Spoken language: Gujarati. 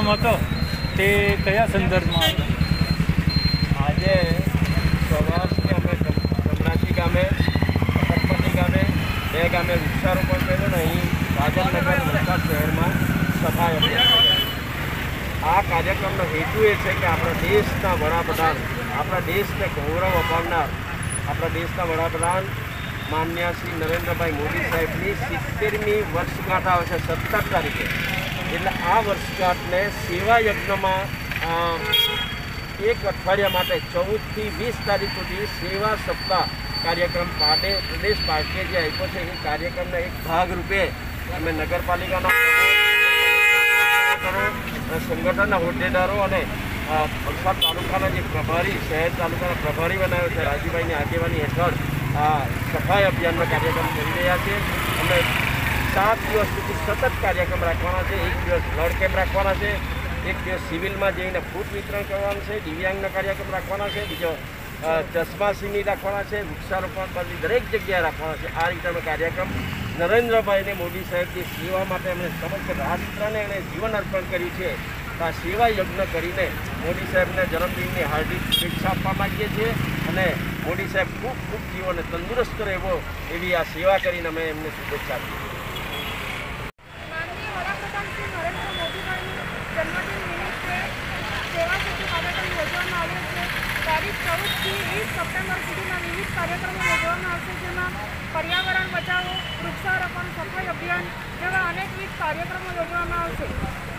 કાર્યક્રમ હતો તે કયા સંદર્ભમાં આજે સૌરાષ્ટ્રની અમે ગમરાજી ગામે પટપટી ગામે બે ગામે વૃક્ષારોપણ કર્યું ને અહીં રાજનનગર વલસાડ શહેરમાં અભિયાન આ કાર્યક્રમનો હેતુ એ છે કે આપણા દેશના વડાપ્રધાન, આપણા દેશને ગૌરવ અપાવનાર, આપણા દેશના વડાપ્રધાન માન્ય શ્રી નરેન્દ્રભાઈ મોદી સાહેબની સિત્તેરમી વર્ષગાંઠ આવે છે સત્તર તારીખે. એટલે આ વર્ષગાંઠને સેવા યજ્ઞમાં એક અઠવાડિયા માટે ચૌદથી વીસ તારીખ સુધી સેવા સપ્તાહ કાર્યક્રમ પાડે, પ્રદેશ પાર્ટીએ જે આપ્યો છે, એ કાર્યક્રમના એક ભાગરૂપે અમે નગરપાલિકાના સંગઠનના હોદ્દેદારો અને વલસાડ તાલુકાના જે પ્રભારી, શહેર તાલુકાના પ્રભારી બનાવ્યો છે રાજીભાઈની આગેવાની હેઠળ, આ સફાઈ અભિયાનનો કાર્યક્રમ કરી રહ્યા છે. અમે સાત દિવસ સુધી સતત કાર્યક્રમ રાખવાના છે. એક દિવસ બ્લડ કેમ્પ રાખવાના છે. એક દિવસ સિવિલમાં જઈને ફૂડ વિતરણ કરવાનું છે. દિવ્યાંગનો કાર્યક્રમ રાખવાના છે. બીજો અ, ચશ્મા સિની રાખવાના છે. વૃક્ષારોપણ બધી દરેક જગ્યાએ રાખવાના છે. આ રીતેનો કાર્યક્રમ નરેન્દ્રભાઈને મોદી સાહેબની સેવા માટે એમણે સમગ્ર રાષ્ટ્રને એણે જીવન અર્પણ કર્યું છે. આ સેવા યજ્ઞ કરીને મોદી સાહેબને જન્મદિનની હાર્દિક શુભેચ્છા આપવા માગીએ છીએ અને મોદી સાહેબ ખૂબ ખૂબ જીવો અને તંદુરસ્ત રહેવો એવી આ સેવા કરીને અમે એમને શુભેચ્છા આપીએ છીએ માનનીય વડાપ્રધાન શ્રી નરેન્દ્ર મોદીભાઈની જન્મદિન નિમિત્તે સેવા સેતુ કાર્યક્રમ યોજવામાં આવ્યો છે તારીખ ચૌદથી સુધીમાં વિવિધ કાર્યક્રમો યોજવામાં આવશે, જેમાં પર્યાવરણ બચાવો, વૃક્ષારોપણ, સફાઈ અભિયાન જેવા અનેકવિધ કાર્યક્રમો યોજવામાં આવશે.